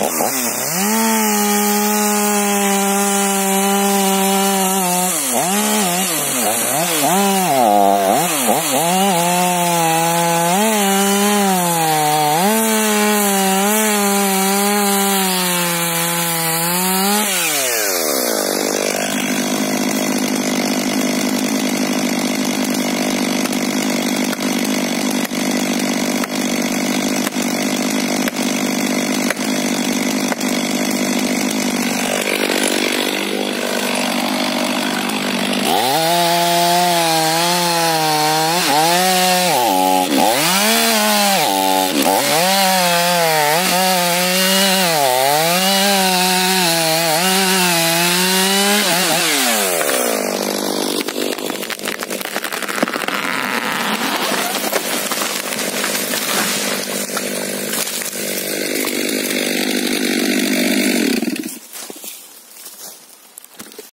Oh, Oh.